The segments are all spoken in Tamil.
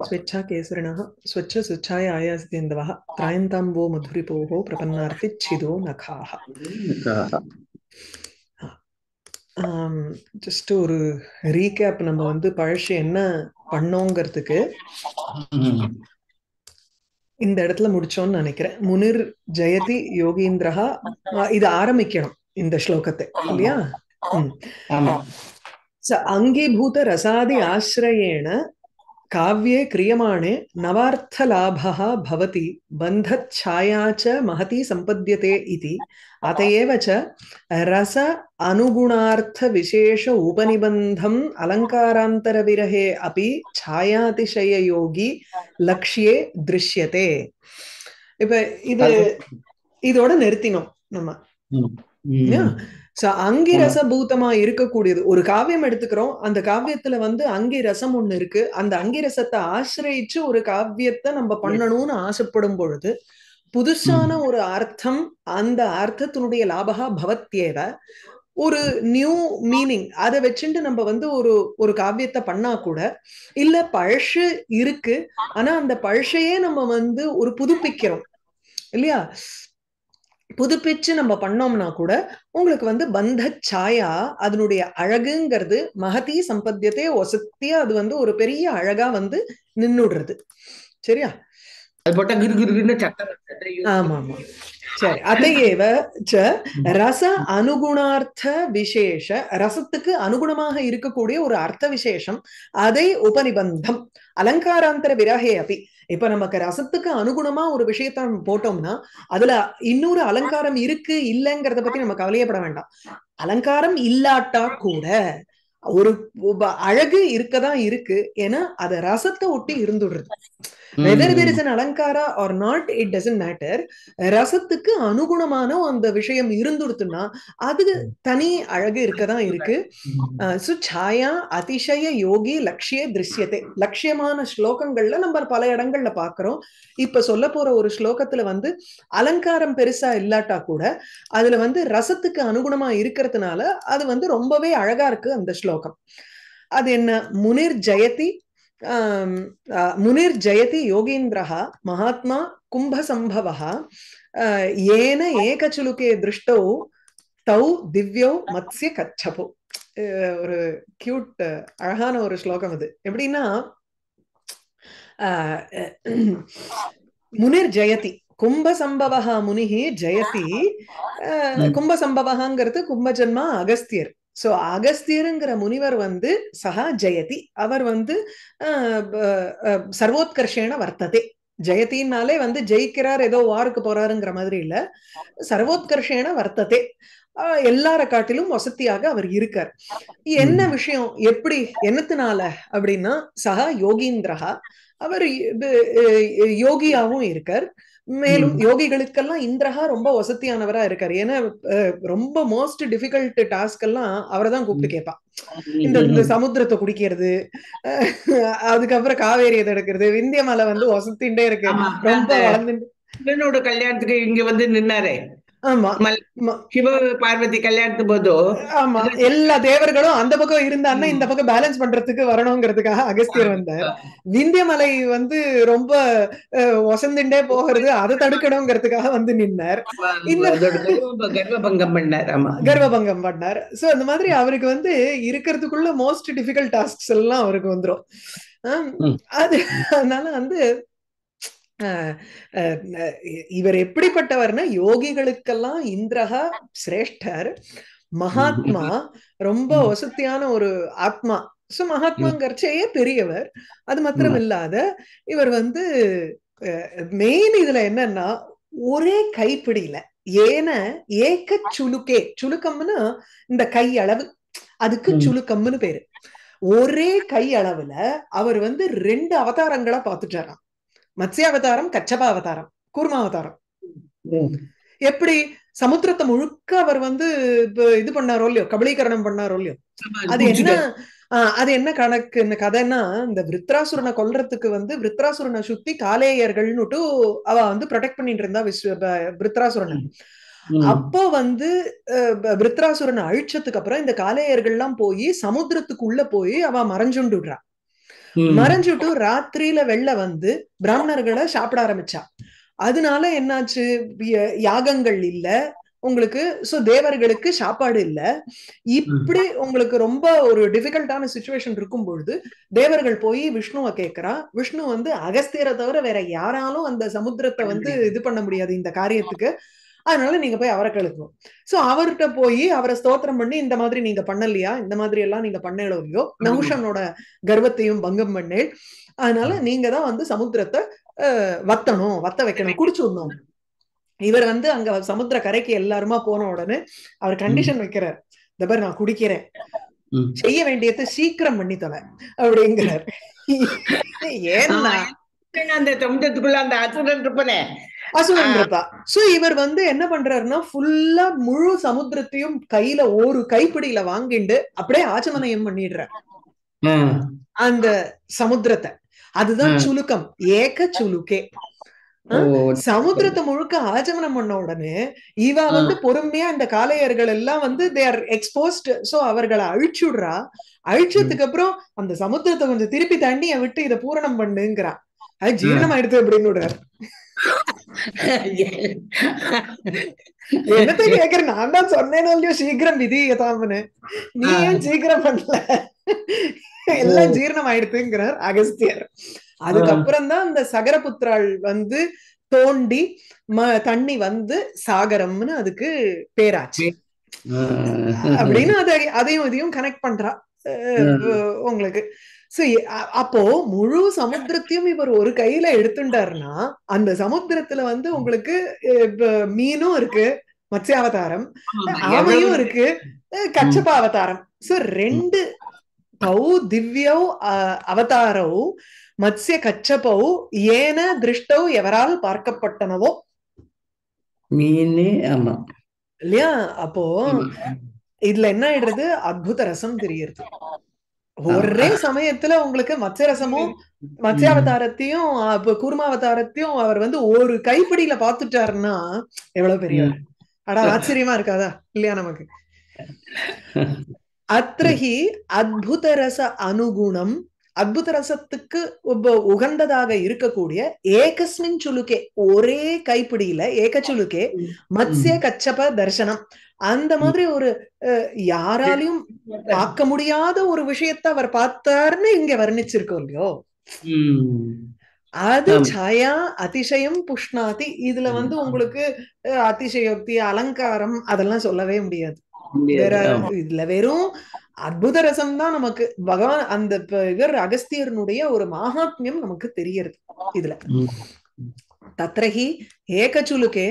స్వేచ్ఛా కేసరిణ స్వచ్ఛ స్వచ్ఛాయ ఆయాసితేందవ త్రాయంతాంబో మధురిపోహో ప్రపన్నార్తి ఛిదో నఖాహ ஜஸ்ட் ஒரு ரீகேப் நம்ம வந்து பழசு என்ன பண்ணோங்கிறதுக்கு இந்த இடத்துல முடிச்சோம்னு நினைக்கிறேன். முனிர் ஜெயதி யோகீந்திரஹா இது ஆரம்பிக்கணும் இந்த ஸ்லோகத்தை இல்லையா? அங்கீபூத ரசாதி ஆசிரயேன काव्ये क्रियमाणे नवार्थलाभः भवति बन्धच्छाया च महती सम्पद्यते इति अत एव च रस अनुगुणार्थविशेष उपनिबन्धम् अलङ्कारान्तरविरहे अपि छायातिशययोगी लक्ष्ये दृश्यते இப்ப இது இதோட நிறுத்தினோம் நம்ம சோ அங்கி ரசபூதமா இருக்கக்கூடியது. ஒரு காவியம் எடுத்துக்கிறோம். அந்த காவியத்துல வந்து அங்கி ரசம் ஒண்ணு இருக்கு. அந்த அங்கி ரசத்தை ஆசிரியிச்சு ஒரு காவியத்தை நம்ம பண்ணணும்னு ஆசைப்படும் பொழுது புதுசான ஒரு அர்த்தம் அந்த அர்த்தத்தினுடைய லாபகா பவத்தியேவ ஒரு நியூ மீனிங் அதை வச்சுட்டு நம்ம வந்து ஒரு ஒரு காவியத்தை பண்ணா கூட இல்ல பழசு இருக்கு ஆனா அந்த பழசையே நம்ம வந்து ஒரு புதுப்பிக்கிறோம். இல்லையா? புதுப்பிச்சு நம்ம பண்ணோம்னா கூட உங்களுக்கு வந்து பந்த சாயா அதனுடைய அழகுங்கிறது மகதி சம்பத்தியத்தை ஒசத்தியா அது வந்து ஒரு பெரிய அழகா வந்து நின்னுடுறது. சரியா? ஆமா ஆமா. சரி அதையேவ ரச அனுகுணார்த்த விசேஷ ரசத்துக்கு அனுகுணமாக இருக்கக்கூடிய ஒரு அர்த்த விசேஷம் அதை உபநிபந்தம் அலங்காராந்தர விரகே அப்படி இப்ப நமக்கு ரசத்துக்கு அனுகுணமா ஒரு விஷயத்த நம்ம போட்டோம்னா அதுல இன்னொரு அலங்காரம் இருக்கு இல்லைங்கிறத பத்தி நம்ம கவலையப்பட வேண்டாம். அலங்காரம் இல்லாட்டா கூட ஒரு அழகு இருக்கதான் இருக்கு. ஏன்னா அத ரசத்தை ஒட்டி இருந்துடுறது. Whether there is an alankara or not it doesn't matter ரசத்துக்கு அனுகுணமான அந்த விஷயம் இருந்துடுத்துன்னா அது தனி அழகு இருக்கதான் இருக்கு. சு சாயா அதிசய யோகி லட்சிய திருஷ்யத்தை லட்சியமான ஸ்லோகங்கள்ல நம்ம பல இடங்கள்ல பாக்குறோம். இப்ப சொல்ல போற ஒரு ஸ்லோகத்துல வந்து அலங்காரம் பெருசா இல்லாட்டா கூட அதுல வந்து ரசத்துக்கு அனுகுணமா இருக்கிறதுனால அது வந்து ரொம்பவே அழகா இருக்கு அந்த ஸ்லோகம். அது என்ன? முனிர் ஜெயதி ஜெயதி யோகீந்திரः மகாத்மா கும்பசம்பவः ஏன ஏகச்சுலுக்கே திருஷ்டௌ தௌ திவ்யௌ மத்ய கச்சபோ. ஒரு கியூட் அழகான ஒரு ஸ்லோகம் இது எப்படின்னா முனிர் ஜெயதி கும்பசம்பவா முனிஹி ஜெயதி கும்பசம்பவகாங்கிறது கும்பஜன்மா அகஸ்தியர். சோ அகஸ்தியருங்கிற முனிவர் வந்து சஹா ஜெயதி அவர் வந்து சர்வோத்கர்ஷேன வர்த்ததே ஜெயத்தின்னாலே வந்து ஜெயிக்கிறார் ஏதோ வாருக்கு போறாருங்கிற மாதிரி இல்ல சர்வோத்கர்ஷேன வர்த்ததே எல்லார காட்டிலும் வசதியாக அவர் இருக்கார் என்ன விஷயம் எப்படி என்னத்தினால அப்படின்னா சஹா யோகீந்திரஹா அவர் யோகியாவும் இருக்கார் மேலும் யோகிகளுக்கெல்லாம் இந்திரஹா ரொம்ப வசதியானவரா இருக்காரு. ஏன்னா ரொம்ப மோஸ்ட் டிஃபிகல்ட் டாஸ்க் எல்லாம் அவரை தான் கூப்பிட்டு கேட்பான் இந்த இந்த சமுத்திரத்தை குடிக்கிறது அதுக்கப்புறம் காவேரி எதை எடுக்கிறது விந்திய மலை வந்து வசத்தின்டே இருக்கு. ரொம்ப வளர்ந்து கல்யாணத்துக்கு இங்க வந்து நின்னாரே. ஆமா. சிவ பார்வதி கல்யாணத்து போதோ ஆமா. எல்லா தேவர்களும் அந்த பக்கம் இருந்தான்னா இந்த பக்கம் பேலன்ஸ் பண்றதுக்கு வரணுங்கிறதுக்காக அகஸ்தியர் வந்தார். விந்தியமலை வந்து ரொம்ப வசந்துட்டே போகிறது அதை தடுக்கணுங்கிறதுக்காக வந்து நின்னார். கர்ப்பபங்கம் பண்ணார். ஆமா. கர்ப்பபங்கம் பண்ணார். சோ அந்த மாதிரி அவருக்கு வந்து இருக்கிறதுக்குள்ள மோஸ்ட் டிஃபிகல்ட் டாஸ்க்ஸ் எல்லாம் அவருக்கு வந்துரும். அது அதனால வந்து இவர் எப்படிப்பட்டவர்னா யோகிகளுக்கெல்லாம் இந்திரகா சிரேஷ்டர். மகாத்மா ரொம்ப வசதியான ஒரு ஆத்மா. சோ மகாத்மாங்கிறச்சேயே பெரியவர். அது மாத்திரம் இல்லாத இவர் வந்து மெயின் இதுல என்னன்னா ஒரே கைப்பிடியில. ஏன ஏக்க சுலுக்கே. சுலுக்கம்னா இந்த கை அளவு. அதுக்கு சுலுக்கம்னு பேரு. ஒரே கை அளவுல அவர் வந்து ரெண்டு அவதாரங்களா பாத்துட்டாராம். மத்ஸ்யாவதாரம் கச்சபா அவதாரம் கூர்மா அவதாரம் எப்படி? சமுத்திரத்தை முழுக்க அவர் வந்து இது பண்ணாரோ இல்லையோ கபலீகரணம் பண்ணாரோ இல்லையோ அது என்ன? அது என்ன கணக்கு இந்த கதைன்னா இந்த விருத்ராசுரனை கொல்றதுக்கு வந்து விருத்ராசுரனை சுத்தி காலேயர்கள்னுட்டு அவ வந்து ப்ரொடெக்ட் பண்ணிட்டு இருந்தா விருத்ராசுரனை. அப்போ வந்து விருத்ராசுரனை அழிச்சதுக்கு அப்புறம் இந்த காலேயர்கள்லாம் போய் சமுத்திரத்துக்குள்ள போய் அவ மறைஞ்சுண்டுடுறா. மறைஞ்சுட்டு ராத்திரியில வெளில வந்து பிராமணர்களை சாப்பிட ஆரம்பிச்சா. அதனால என்னாச்சு? யாகங்கள் இல்ல. உங்களுக்கு சோ தேவர்களுக்கு சாப்பாடு இல்ல. இப்படி உங்களுக்கு ரொம்ப ஒரு டிஃபிகல்ட்டான சுச்சுவேஷன் இருக்கும் பொழுது தேவர்கள் போய் விஷ்ணுவை கேக்குறா. விஷ்ணு வந்து அகஸ்தியரை தவிர வேற யாராலும் அந்த சமுத்திரத்தை வந்து இது பண்ண முடியாது இந்த காரியத்துக்கு. அதனால நீங்க போய் அவரை கழுக்கணும் சோ அவர்கிட்ட போய் அவரை ஸ்தோத்திரம் பண்ணி இந்த மாதிரி நீங்க பண்ணலையா? இந்த மாதிரி எல்லாம் நீங்க பண்ணலோ இல்லையோ நகுஷனோட கர்வத்தையும் பங்கம் பண்ணேள் அதனால நீங்க தான் வந்து சமுத்திரத்தை வத்தணும் வத்த வைக்கணும். குடிச்சு விடணும் இவர் வந்து அங்க சமுத்திர கரைக்கு எல்லாருமா போன உடனே அவர் கண்டிஷன் வைக்கிறார். இந்த பாரு நான் குடிக்கிறேன். செய்ய வேண்டியதை சீக்கிரம் பண்ணி தொலை அப்படிங்கிறார். ஏன்னா அந்த சமுத்திரத்துக்குள்ள அந்த அசுரன் இருப்பனே? அசுரன் சோ இவர் வந்து என்ன பண்றாருன்னா ஃபுல்லா முழு சமுத்திரத்தையும் கையில ஒரு கைப்பிடியில வாங்கிண்டு அப்படியே ஆச்சமனயம் பண்ணிடுறார் அந்த சமுத்திரத்தை. அதுதான். சுலுக்கம். ஏக சுலுக்கே. சமுத்திரத்தை முழுக்க ஆச்சமனம் பண்ண உடனே இவ வந்து பொறுமையா இந்த காளையர்கள் எல்லாம் வந்து தே ஆர் எக்ஸ்போஸ்ட் சோ அவர்களை அழிச்சுடுறா. அழிச்சதுக்கு அப்புறம் அந்த சமுத்திரத்தை கொஞ்சம் திருப்பி தண்ணிய விட்டு இதை பூரணம் பண்ணுங்கிறா. அது ஜீரணம் ஆயிடுது அப்படின்னு விடுறாரு. என்னத்த கேக்குறேன் நான் தான் சொன்னேனோ இல்லையோ சீக்கிரம் விதி தாமனு நீ ஏன் சீக்கிரம் பண்ணல எல்லாம் ஜீரணம் ஆயிடுதுங்கிறார் அகஸ்தியர் அதுக்கப்புறம் தான் அந்த சகரபுத்திராள் வந்து தோண்டி ம- தண்ணி வந்து சாகரம்னு அதுக்கு பேராச்சு அப்படின்னு அதை அதையும் இதையும் கனெக்ட் பண்றா உங்களுக்கு சோ அப்போ முழு சமுத்திரத்தையும் இவர் ஒரு கையில எடுத்துட்டாருன்னா அந்த சமுத்திரத்துல வந்து உங்களுக்கு மீனும் இருக்கு மத்ஸ்யாவதாரம் ஆமையும் இருக்கு அஹ், கச்சப்ப அவதாரம் சோ ரெண்டு தௌ திவ்யௌ அவதாரௌ மத்ஸ்ய கச்சபௌ ஏன திருஷ்டௌ எவரால் பார்க்கப்பட்டனவோ. மீன் ஆமா. இல்லையா? அப்போ இதுல என்ன ஆயிடுறது அத்புத ரசம் தெரியுது ஒரே சமயத்துல உங்களுக்கு மத்ஸ்ய ரசமும் மத்ஸ்யாவதாரத்தையும் அப்ப கூர்மாவதாரத்தையும் அவர் வந்து ஒரு கைப்பிடியில பாத்துட்டாருன்னா எவ்வளவு பெரியவர் அடா ஆச்சரியமா இருக்காதா? இல்லையா நமக்கு? அத்ரஹி அத்புத ரச அனுகுணம் அத்புத ரசத்துக்கு உகந்ததாக இருக்கக்கூடிய ஏகஸ்மின் சுலுக்கே ஒரே கைப்பிடியில ஏக சுலுக்கே மத்ஸ்ய கச்சப தர்சனம். அந்த மாதிரி ஒரு யாராலையும் பார்க்க முடியாத ஒரு விஷயத்தை அவர் பார்த்தாருன்னு இங்க வர்ணிச்சிருக்கோம் இல்லையோ. அது. ಛಾಯಾ அதிசயம் புஷ்ணாதி இதுல வந்து உங்களுக்கு அதிசயோக்தி அலங்காரம் அதெல்லாம் சொல்லவே முடியாது. வேற. இதுல வெறும் அற்புத ரசம் தான் நமக்கு பகவான் அந்த இவர் அகஸ்தியர்னுடைய ஒரு மகாத்மியம் நமக்கு தெரியறது இதுல. ம். தத்ரஹி ஏகச்சுலுக்கே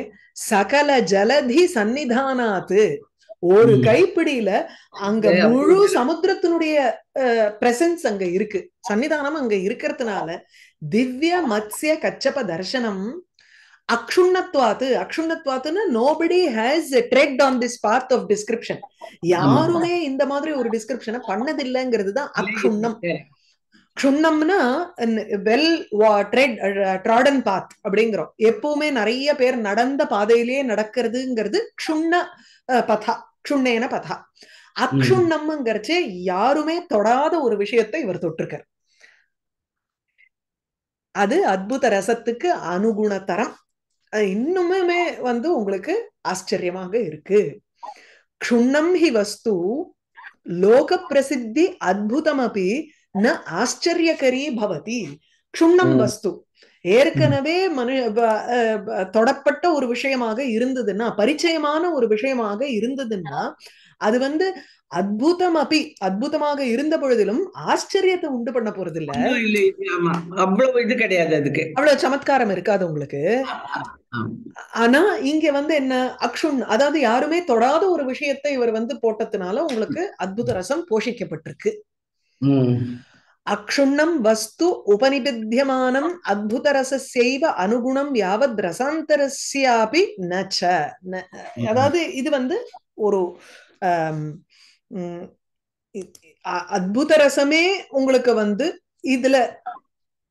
சகல ஜலதி சந்நிதானாத்து ஒரு. கைப்பிடியில அங்க முழு சமுத்திரத்தினுடைய பிரசன்ஸ் அங்க இருக்கு. சன்னிதானம் அங்க இருக்கிறதுனால திவ்ய மத்ஸ்ய கச்சப தர்சனம் அக்ஷுண்ணத்வாத்து. அக்ஷுண்ணத்வாத்துன்னு nobody has tread on this part of description யாருமே இந்த மாதிரி ஒரு டிஸ்கிரிப்ஷனை பண்ணதில்லைங்கிறது தான் அக்ஷுண்ணம். க்ஷுண்ணம்னா வெல் ட்ரெட் ட்ராடன் பாத் அப்படிங்கிறோம். எப்பவுமே நிறைய பேர் நடந்த பாதையிலேயே நடக்கிறதுங்கிறது க்ஷுண்ண பதா க்ஷுண்ணேன பதா. அக்ஷுண்ணம்ங்கிறச்சே யாருமே தொடாத ஒரு விஷயத்தை இவர் தொட்டிருக்கார். அது அத்புத ரசத்துக்கு அனுகுணத்தரம். இன்னுமே வந்து உங்களுக்கு ஆச்சரியமாக இருக்கு. க்ஷுண்ணம் ஹி வஸ்து லோக பிரசித்தி அத்புதமபி ந ஆச்சரியகரி பவதி க்ஷுண்ணம். வஸ்து ஏற்கனவே மனு தொடப்பட்ட ஒரு விஷயமாக இருந்ததுன்னா பரிச்சயமான ஒரு விஷயமாக இருந்ததுன்னா அது வந்து அத்புதம் அப்பி அத்புதமாக இருந்த பொழுதிலும் ஆச்சரியத்தை உண்டு பண்ண போறது இல்ல. அவ்வளவு இது கிடையாது அதுக்கு. அவ்வளவு சமத்காரம் இருக்காது உங்களுக்கு. ஆனா இங்க வந்து என்ன? அக்ஷுன் அதாவது யாருமே தொடாத ஒரு விஷயத்தை இவர் வந்து போட்டதுனால உங்களுக்கு அத்புத ரசம் போஷிக்கப்பட்டிருக்கு. ம். அக்ஷுண்ணம் வஸ்து உபனிபித்தியமானம் அத்புத ரசஸ்யைவ அனுகுணம் யாவத் ரசாந்தரஸ்யாபி நச்ச. ந- அதாவது இது வந்து ஒரு அத்புத ரசமே உங்களுக்கு வந்து இதுல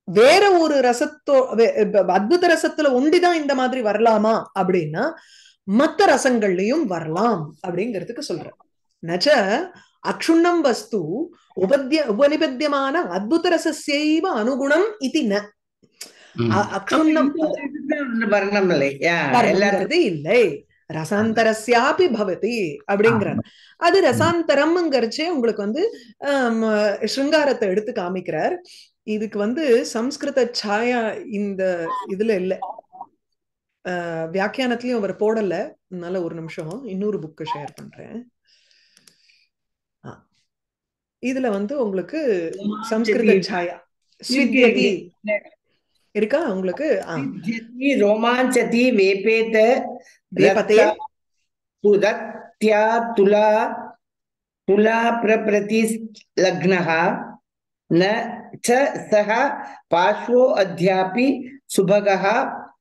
வேற ஒரு ரசத்தோ அத்புத ரசத்துல ஒண்டிதான் இந்த மாதிரி வரலாமா அப்படின்னா மத்த ரசங்கள்லயும் வரலாம் அப்படிங்கிறதுக்கு சொல்றேன். நச்ச அக்ஷுண்ணம் வஸ்து உபத்ய உபனிபத்தியமான அத்புத ரசஸ்யைவ அனுகுணம் இது ந அக்ஷுண்ணம் இல்லை ரசாந்தரஸ்யாபி பவதி அப்படிங்கிறார் அது ரசாந்தரம்ங்கிறச்சே உங்களுக்கு வந்து ஸ்ருங்காரத்தை எடுத்து காமிக்கிறார் இதுக்கு வந்து சம்ஸ்கிருத சாயா இந்த இதுல இல்ல வியாக்கியானத்திலயும் அவர் போடல அதனால ஒரு நிமிஷம் இன்னொரு புக்கு ஷேர் பண்றேன். இதுல வந்து உங்களுக்கு சம்ஸ்கிருத சாயா ஸ்வித்யதி இருக்கா உங்களுக்கு ஆ विद्यति रोमाञ्चति वेपेत வேபதே तुदत्या तुला तुला प्रप्रति लग्नः न च सः पार्श्वो अद्यापि सुभगः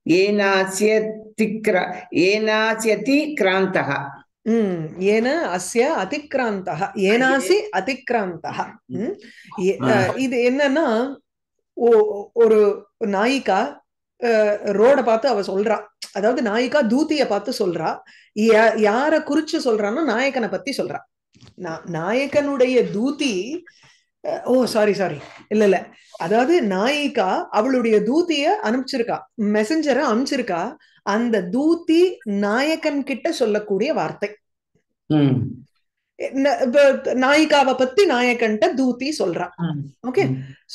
येनास्यतिक्र येनास्यति क्रान्तः ஏன அஸ்ய அதிக்ராந்தः ஏனாசி அதிக்ராந்தः இது என்னன்னா ஓ- ஒரு நாயிகா ரோட பார்த்து அவ சொல்றா. அதாவது நாயிகா தூத்திய பார்த்து சொல்றா. யார குறிச்சு சொல்றான்னா நாயகனை பத்தி சொல்றா. நாயகனுடைய தூதி ஓ சாரி சாரி இல்ல இல்ல. அதாவது நாயிகா அவளுடைய தூத்திய அனுப்பிச்சிருக்கா. மெசஞ்சரை அனுப்பிச்சிருக்கா. அந்த தூத்தி நாயகன் கிட்ட சொல்லக்கூடிய வார்த்தை. நாயிகாவை பத்தி நாயகன்ட்ட தூத்தி சொல்றா. ஓகே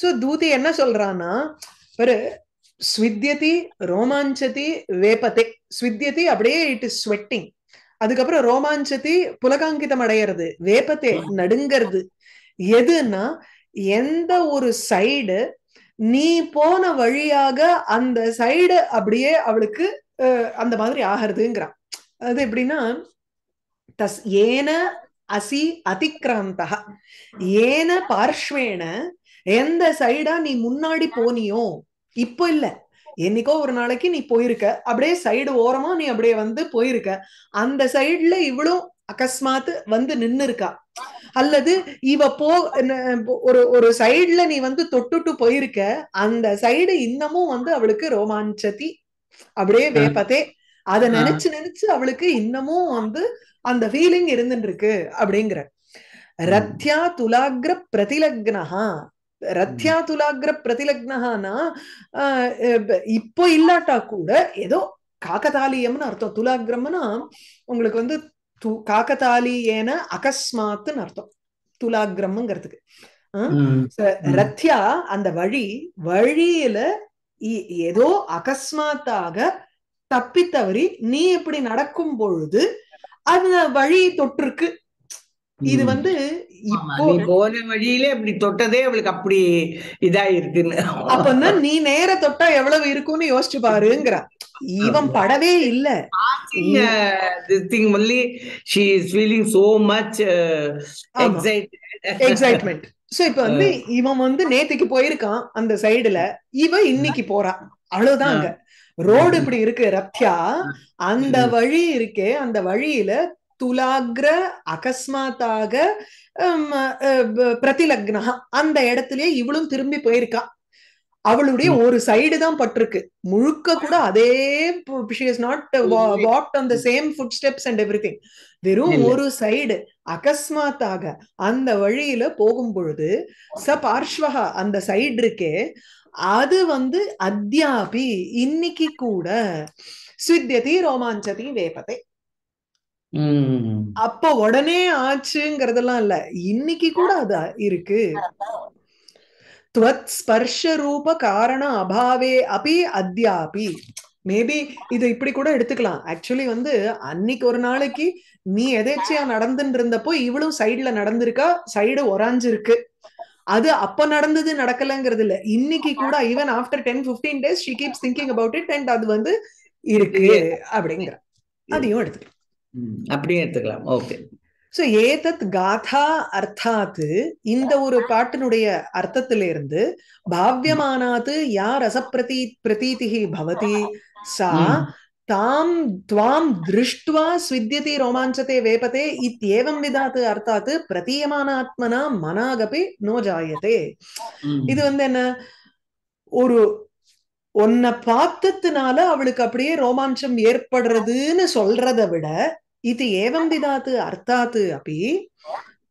சோ தூதி என்ன சொல்றான்னா ஒரு ஸ்வித்யதி ரோமாஞ்சதி வேபதே ஸ்வித்யதி அப்படியே இட் இஸ் ஸ்வெட்டிங் அதுக்கப்புறம் ரோமாஞ்சதி புலகாங்கிதம் அடையிறது. வேப்பத்தே நடுங்கிறது. எதுன்னா எந்த ஒரு சைடு நீ போன வழியாக அந்த சைடு அப்படியே அவளுக்கு அஹ், அந்த மாதிரி ஆகிறதுங்கிறான். அது எப்படின்னா தஸ் ஏன அசி அதிக்ராந்தா ஏன பார்ஷ்வேன எந்த சைடா நீ முன்னாடி போனியோ இப்போ இல்ல. என்னைக்கோ ஒரு நாளைக்கு நீ போயிருக்க. அப்படியே சைடு ஓரமா நீ அப்படியே வந்து போயிருக்க. அந்த சைடுல இவ்வளோ அகஸ்மாத்து வந்து நின்னு இருக்கா அல்லது இவ போ ஒரு ஒரு சைடுல நீ வந்து தொட்டுட்டு போயிருக்க. அந்த சைடு இன்னமும் வந்து அவளுக்கு ரோமாஞ்சதி அப்படியே வேப்பதே அத. நினைச்சு நினைச்சு அவளுக்கு இன்னமும் வந்து அந்த ஃபீலிங் இருந்துட்டு இருக்கு அப்படிங்கிற ரத்யா துலாகிர பிரதிலக்னஹா. ரத்யா துலாகிர பிரதிலக்னஹானா இப்போ இல்லாட்டா கூட ஏதோ காக்கதாலியம்னு அர்த்தம். துலாகிரம்னா உங்களுக்கு வந்து து காக்கதாலியேன அகஸ்மாத்துன்னு அர்த்தம். துலாகிரம்ங்கிறதுக்கு. ரத்யா அந்த வழி வழியில ஏதோ அகஸ்மாத்தாக தப்பித்தவறி நீ இப்படி நடக்கும் பொழுது அந்த வழி தொற்றுக்கு. இது வந்து இப்போ போன வழியிலே அப்படி தொட்டதே அவளுக்கு அப்படி இதா இருக்குன்னு அப்பன்னா நீ நேர தொட்டா எவ்வளவு இருக்கும்னு யோசிச்சு பாருங்கிற. இவன் படவே இல்ல. is feeling so much uh, ஆமா. excited. எக்ஸைட்மெண்ட் சோ இப்ப வந்து இவன் வந்து நேத்துக்கு போயிருக்கான் அந்த சைடுல இவ இன்னைக்கு போறா. அவ்வளவுதான் அங்க. ரோடு இப்படி இருக்கு ரத்யா. அந்த வழி இருக்கே அந்த வழியில துலாகிர அகஸ்மாத்தாக பிரதிலக்னா அந்த இடத்துலயே இவளும் திரும்பி போயிருக்கா. அவளுடைய ஒரு சைடு தான் பட்டிருக்கு. முழுக்க கூட அதே she is not walked on the same footsteps and everything வெறும். ஒரு சைடு அகஸ்மாத்தாக அந்த வழியில போகும் பொழுது ச பார்ஷ்வகா அந்த சைடு இருக்கே அது வந்து அத்யாபி இன்னைக்கு கூட ஸ்வித்யதி ரோமாஞ்சதி வேபத்தை. அப்போ உடனே ஆச்சுங்கிறதெல்லாம் இல்ல. இன்னைக்கு கூட அது இருக்கு. துவத் ஸ்பர்ஷ ரூப காரண அபாவே அபி அத்யாபி. மேபி இது இப்படி கூட எடுத்துக்கலாம். ஆக்சுவலி வந்து அன்னைக்கு ஒரு நாளைக்கு நீ எதேச்சியா நடந்துட்டு இருந்தப்போ இவளும் சைடுல நடந்திருக்கா? சைடு ஒராஞ்சிருக்கு அது அப்ப நடந்தது நடக்கலங்கிறது இல்ல. இன்னைக்கு கூட even after ten fifteen days she keeps thinking about it and அது வந்து இருக்கு அப்படிங்கிற. அதையும் எடுத்துக்கலாம். அப்படியே எடுத்துக்கலாம். ஓகே சோ ஏதத் காதா அர்த்தாத் இந்த ஒரு பாட்டினுடைய அர்த்தத்திலிருந்து பாவ்யமானாத் யா ரசப்பிரதீ பிரதீதிஹி பவதி சா தாம் துவாம் திருஷ்டுவா ஸ்வித்யதி ரோமாஞ்சதே வேபதே இத்யேவம் விதாத் அர்த்தாத் பிரதீயமானாத்மனா மனாகபி நோ ஜாயதே. இது வந்து என்ன? ஒரு உன்னை பார்த்ததுனால அவளுக்கு அப்படியே ரோமாஞ்சம் ஏற்படுறதுன்னு சொல்றதை விட இது ஏவம் விதாத்து அர்த்தாத்து அப்படி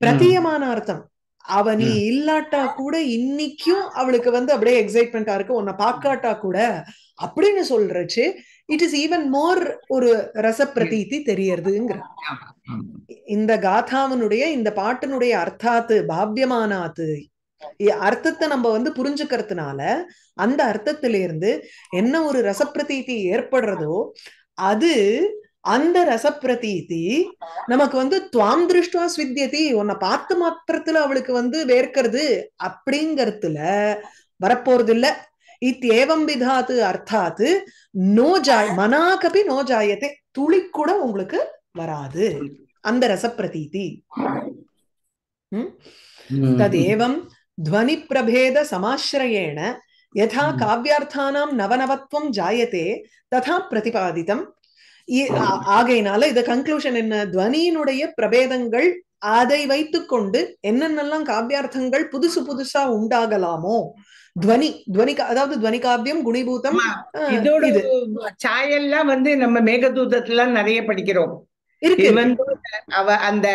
பிரதீயமான அர்த்தம் அவ நீ இல்லாட்டா கூட இன்னைக்கும் அவளுக்கு வந்து அப்படியே எக்ஸைட்மெண்டா இருக்கு. உன்னை பார்க்காட்டா கூட அப்படின்னு சொல்றச்சு. இட் இஸ் ஈவன் மோர் ஒரு ரசப்பிரதீதி தெரியறதுங்கிற. இந்த காதாவனுடைய இந்த பாட்டினுடைய அர்த்தாத்து பாவ்யமானாத்து அர்த்தத்தை நம்ம வந்து புரிஞ்சுக்கிறதுனால அந்த அர்த்தத்திலிருந்து என்ன ஒரு ரசப்பிரதீதி ஏற்படுறதோ அது அந்த ரசப்பிரதீதி நமக்கு வந்து துவாம் திருஷ்டுவா சித்தியதி உன்னை பார்த்து மாத்திரத்துல அவளுக்கு வந்து வேர்க்கிறது அப்படிங்கறதுல வரப்போறது இல்ல இத்தேவம் விதாத்து அர்த்தாத்து நோ ஜாய் மனாகபி நோ ஜாயத்தை துளி கூட உங்களுக்கு வராது. அந்த ரசப்பிரதீதி. ததேவம் துவனி பிரபேத சமாசிரயேண யதா காவியார்த்தானாம் நவநவத்வம் ஜாயத்தே ததா பிரதிபாதிதம். ஆகையினால இத கன்க்ளூஷன் என்ன? துவனியினுடைய பிரபேதங்கள் அதை வைத்துக்கொண்டு என்னென்னலாம் காவியார்த்தங்கள் புதுசு புதுசா உண்டாகலாமோ? துவனி துவனி அதாவது துவனி காவியம் குணிபூதம் இதோட சாயெல்லாம் வந்து நம்ம மேகதூதத்துல நிறைய படிக்கிறோம். இருக்கு. இவன் அவ அந்த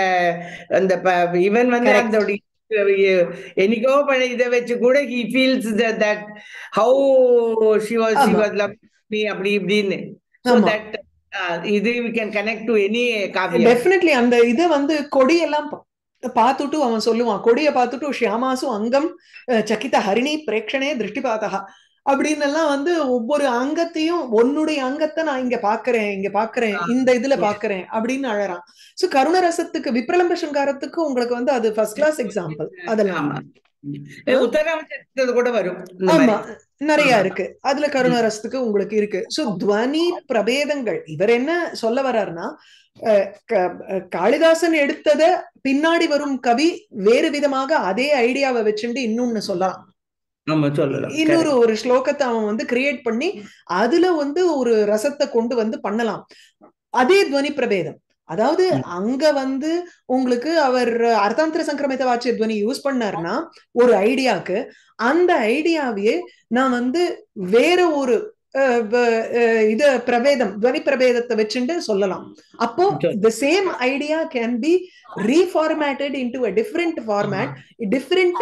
அந்த இவன் வந்து அந்த என்னைக்கோ பண்ண இதை வச்சு கூட he feels that how she was she was love me அப்படி இப்படின்னு. இது we can connect to any kaviyam. Definitely அந்த இதை வந்து கொடி எல்லாம் பார்த்துட்டு அவன் சொல்லுவான். கொடியை பார்த்துட்டு ஷியாமாசு அங்கம் சக்கித ஹரிணி பிரேக்ஷனே திருஷ்டிபாதா அப்படின்னு எல்லாம் வந்து ஒவ்வொரு அங்கத்தையும் உன்னுடைய அங்கத்தை நான் இங்க பாக்குறேன் இங்க பாக்குறேன் இந்த இதுல பாக்குறேன் அப்படின்னு அழறான். சோ கருணரசத்துக்கு விப்ரலம்ப சங்காரத்துக்கு உங்களுக்கு வந்து அது ஃபர்ஸ்ட் கிளாஸ் எக்ஸாம்பிள் அதெல்லாம். கூட வரும் ஆமா. நிறைய இருக்கு. அதுல கருணரசத்துக்கு உங்களுக்கு இருக்கு. சோ துவனி பிரபேதங்கள். இவர் என்ன சொல்ல வர்றாருன்னா காளிதாசன் எடுத்தத பின்னாடி வரும் கவி வேறு விதமாக அதே ஐடியாவை வச்சுட்டு இன்னொன்னு சொல்லலாம் இன்னொரு ஒரு ஸ்லோகத்தை அவன் வந்து கிரியேட் பண்ணி அதுல வந்து ஒரு ரசத்தை கொண்டு வந்து பண்ணலாம். அதே துவனி பிரபேதம். அதாவது அங்க வந்து உங்களுக்கு அவர் அர்த்தாந்திர சங்கிரமித்த வாட்சிய துவனி யூஸ் பண்ணார்னா ஒரு ஐடியாக்கு அந்த ஐடியாவையே நான் வந்து வேற ஒரு இது பிரபேதம் துவனி பிரபேதத்தை வச்சுட்டு சொல்லலாம். அப்போ the same idea can be reformatted into a different format different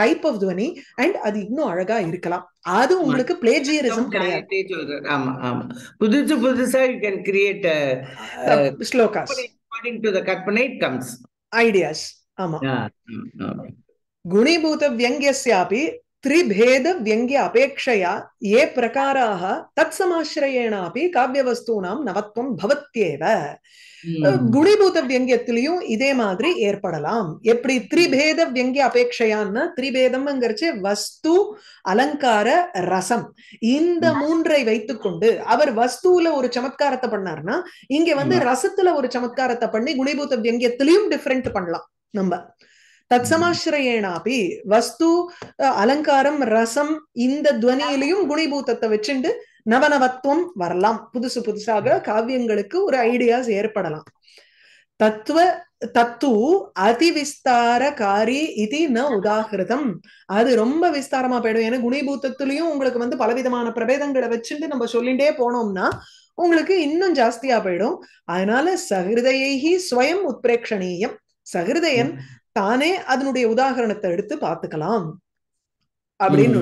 type of dhvani and அது இன்னும் அழகா இருக்கலாம். அது உங்களுக்கு பிளேஜியரிசம் கிடையாது. ஆமா ஆமா. புதுசு புதுசா you can create slokas. According to the karpanai it comes ideas ஆமா. குணீபூத வியங்கியஸ்யாபி त्रिभेद व्यङ्ग्य अपेक्षया ये प्रकाराः तत्समाश्रयेणापि காவியவஸ்தூனாம் நவத்வம் பவத்யேவ குணிபூத வியங்கியத்திலையும் இதே மாதிரி ஏற்படலாம் எப்படி திரிபேத வியங்கிய அபேட்சையான்னா திரிபேதம்ங்கிறச்சு வஸ்து அலங்கார ரசம் இந்த மூன்றை வைத்துக்கொண்டு அவர் வஸ்துல ஒரு சமத்காரத்தை பண்ணார்னா இங்க வந்து ரசத்துல ஒரு சமத்காரத்தை பண்ணி குணிபூத வியங்கியத்திலையும் டிஃப்ரெண்ட் பண்ணலாம் நம்ம தத்சமாசிரயேனாபி வஸ்து அலங்காரம் ரசம் இந்த துவனியிலையும் குணிபூத்தத்தை வச்சுண்டு நவநவத்துவம் வரலாம். புதுசு புதுசாக காவியங்களுக்கு ஒரு ஐடியாஸ் ஏற்படலாம். தத்துவ தத்து அதிவிஸ்தாரகாரி இது ந உதாகிருதம். அது ரொம்ப விஸ்தாரமா போயிடும். ஏன்னா குணிபூத்தத்திலையும் உங்களுக்கு வந்து பலவிதமான பிரபேதங்களை வச்சுட்டு நம்ம சொல்லிட்டே போனோம்னா உங்களுக்கு இன்னும் ஜாஸ்தியா போயிடும். அதனால சகிருதையை ஸ்வயம் உத்பிரேக்ஷணீயம். சகிருதயன் தானே அதனுடைய உதாகரணத்தை எடுத்து பார்த்துக்கலாம். அப்படின்னு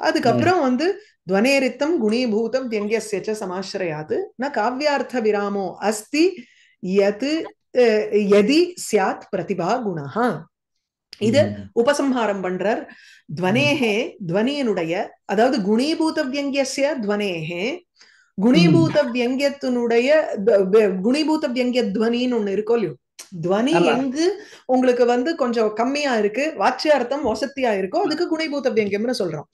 அதுக்கப்புறம் வந்து துவனேரித்தம் குணீபூதம் வியங்கியச சமாசிரயாது ந காவியார்த்த விராமோ அஸ்தி யது யதி சியாத் பிரதிபா குணா இது உபசம்ஹாரம் பண்றார். துவனேகே துவனியனுடைய அதாவது குணீபூத வியங்கியசிய துவனேகே குணீபூத வியங்கியத்தினுடைய குணீபூத வியங்கிய துவனின்னு ஒண்ணு இருக்கோ இல்லையோ? துவனி எங்கு உங்களுக்கு வந்து கொஞ்சம் கம்மியா இருக்கு வாட்சியார்த்தம் வசத்தியா இருக்கோ அதுக்கு குணிபூத வியங்கியம்னு சொல்றோம்.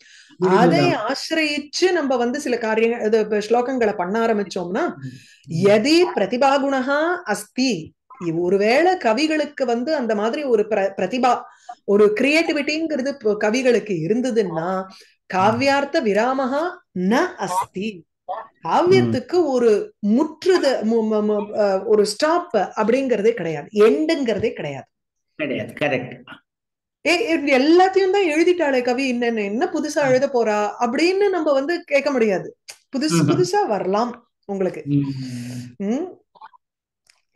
அதை ஆசிரியிச்சு நம்ம வந்து சில காரியங்கள் ஸ்லோகங்களை பண்ண ஆரம்பிச்சோம்னா எதி பிரதிபாகுணா அஸ்தி. ஒருவேளை கவிகளுக்கு வந்து அந்த மாதிரி ஒரு பிரதிபா ஒரு கிரியேட்டிவிட்டிங்கிறது கவிகளுக்கு இருந்ததுன்னா காவியார்த்த விராமஹா ந அஸ்தி. காவியத்துக்கு ஒரு முற்றுத ஒரு ஸ்டாப் அப்படிங்கறதே கிடையாது. எண்டுங்கிறதே கிடையாது. கிடையாது. கரெக்ட் எல்லாத்தையும் தான் எழுதிட்டாளே கவி. என்ன என்ன புதுசா எழுத போறா அப்படின்னு நம்ம வந்து கேட்க முடியாது. புதுசு புதுசா வரலாம் உங்களுக்கு. உம்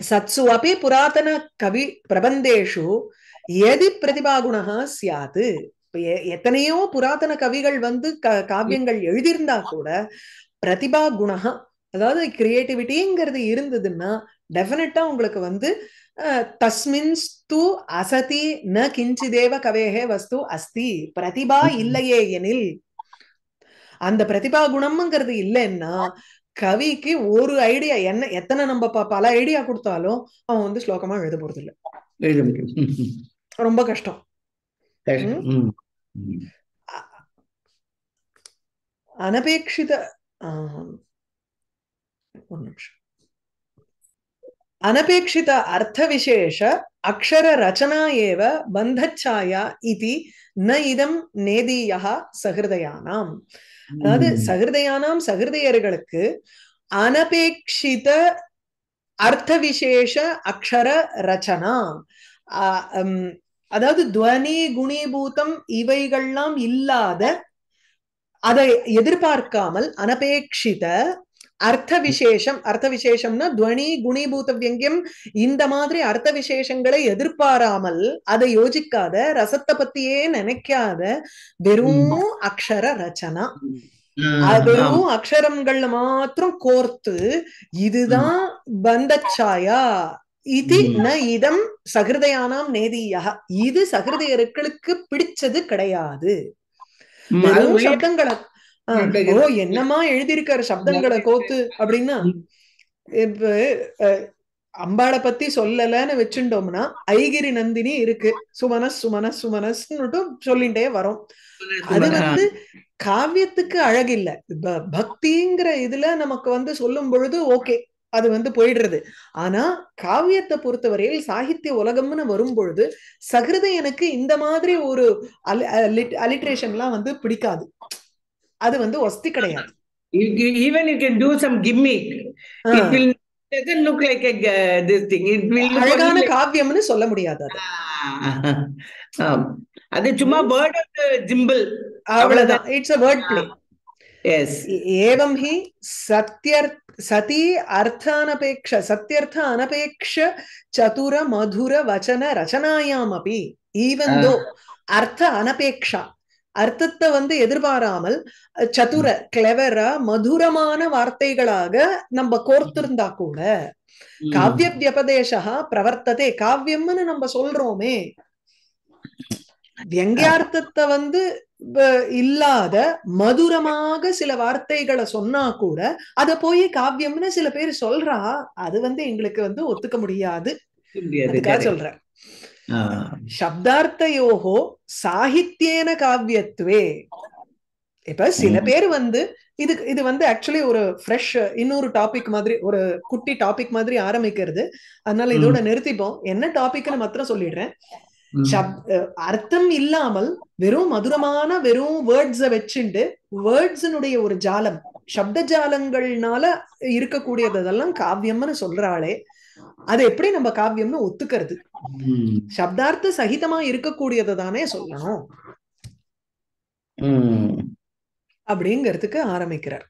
சத்சு அப்படி புராதன கவி பிரபந்தேஷு எதி பிரதிபாகுணா சியாது எத்தனையோ புராதன கவிகள் வந்து காவியங்கள் எழுதியிருந்தா கூட பிரதிபா குணா அதாவது கிரியேட்டிவிட்டிங்கிறது இருந்ததுன்னா டெஃபினட்டா உங்களுக்கு வந்து அஹ், தஸ்மின் ஸ்து அசதி ந கிஞ்சிதேவ கவேஹே வஸ்து அஸ்தி பிரதிபா இல்லையே எனில் அந்த பிரதிபா குணம்ங்கிறது இல்லைன்னா கவிக்கு ஒரு ஐடியா என்ன எத்தனை நம்ம பல ஐடியா கொடுத்தாலும் அவன் வந்து ஸ்லோகமா எழுத போறது இல்ல ரொம்ப கஷ்டம். அனபேட்சித. ஒரு நிமிஷம். அனபேட்சித அர்த்தவிசேஷ அக்ஷர ரச்சனா ஏவ பந்தச்சாயா இதி ந இதம் நேதீயா சகிருதயானாம். அதாவது. சகிருதயானாம் சகிருதயர்களுக்கு அனபேட்சித அர்த்த விசேஷ அக்ஷர ரச்சனா. அதாவது துவனி குணீபூதம் இவைகள்லாம் இல்லாத அதை எதிர்பார்க்காமல் அனபேட்சித அர்த்த விசேஷம் அர்த்த விசேஷம்னா துவனி குணீபூத வியங்கியம் இந்த மாதிரி அர்த்த விசேஷங்களை எதிர்பாராமல் அதை யோசிக்காத ரசத்தை பத்தியே நினைக்காத வெறும் அக்ஷர ரச்சனா ம். அது ஆம். வெறும் அக்ஷரங்கள்ல மாத்திரம் கோர்த்து இதுதான் பந்தச்சாயா இது. ந இதம் சகிருதயானாம் நேதியா இது சகிருதயர்களுக்கு பிடிச்சது கிடையாது வெறும் சப்தங்களை. ஓ என்னமா எழுதியிருக்காரு சப்தங்களை கோத்து அப்படின்னா இப்ப அம்பாளை பத்தி சொல்லலன்னு வச்சுட்டோம்னா ஐகிரி நந்தினி இருக்கு. சுமனஸ் சுமனஸ் சுமனஸ்னுட்டு சொல்லிட்டே வரோம். அது வந்து காவியத்துக்கு அழகில்ல. பக்திங்கிற இதுல நமக்கு வந்து சொல்லும் பொழுது ஓகே. அது வந்து போயிடுறது. ஆனா காவியத்தை பொறுத்தவரையில் சாகித்ய உலகம்னு வரும்பொழுது சகிருதயனுக்கு இந்த மாதிரி ஒரு அலிட்ரேஷன்லாம் வந்து பிடிக்காது. அது வந்து வசதி கிடையாது. Even you can do some gimme it look like this thing it will அழகான காவியம்னு சொல்ல முடியாது அது. சும்மா வேர்ட் ஆஃப் ஜிம்பிள் அவ்வளவுதான். It's a word play as ஏவம் ஹி சத்யர்த்த சதி அர்த்த அர்த்தானபேக்ஷ சத்தியர்த்த அனபேக்ஷ சதுர மதுர வச்சன ரச்சனாயாம் அப்படி ஈவன் தோ அர்த்த அனபேக்ஷா அர்த்தத்தை வந்து எதிர்பாராமல் சதுர கிளவரா மதுரமான வார்த்தைகளாக நம்ம கோர்த்திருந்தா கூட காவிய வியபதேசா பிரவர்த்ததே காவியம்னு நம்ம சொல்றோமே. வியங்கியார்த்தத்தை வந்து இல்லாத மதுரமாக சில வார்த்தைகளை சொன்னா கூட அத போய் காவியம்னு சில பேர் சொல்றா அது வந்து எங்களுக்கு வந்து ஒத்துக்க முடியாது. சொல்றேன். சப்தார்த்தயோகோ சாகித்யேன காவியத்துவே இப்ப சில. பேர் வந்து இது இது வந்து ஆக்சுவலி ஒரு ஃப்ரெஷ் இன்னொரு டாபிக் மாதிரி ஒரு குட்டி டாபிக் மாதிரி ஆரம்பிக்கிறது. அதனால இதோட நிறுத்திப்போம். என்ன டாபிக்னு மாத்திரம் சொல்லிடுறேன். அர்த்தம் இல்லாமல் வெறும் மதுரமான வெறும் வேர்ட்ஸ வச்சுண்டு வேர்ட்ஸினுடைய ஒரு ஜாலம் சப்த ஜாலங்கள்னால இருக்கக்கூடியதெல்லாம் காவியம்னு சொல்றாளே அது எப்படி நம்ம காவியம்னு ஒத்துக்கிறது? சப்தார்த்த சகிதமா இருக்கக்கூடியதை தானே சொல்லணும். அப்படிங்கிறதுக்கு ஆரம்பிக்கிறார்.